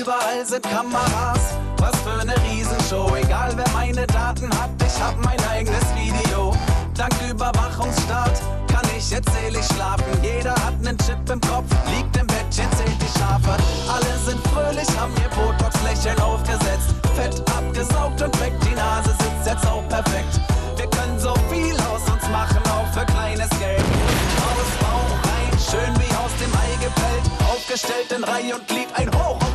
überall sind Kameras. Was für eine Riesenshow, egal wer meine Daten hat, ich hab mein eigenes Video. Dank Überwachungsstaat kann ich jetzt selig schlafen. Jeder hat nen Chip im Kopf, liegt im Bettchen, zählt die Schafe. Alle sind fröhlich, haben ihr Botox-Lächeln aufgesetzt. Fett abgesaugt und weg, die Nase sitzt jetzt auch perfekt. Wir können so viel aus uns machen, auch für kleines Geld. Ausbau rein, schön wie aus dem Ei gepellt. Aufgestellt in Reihe und Glied, ein Hoch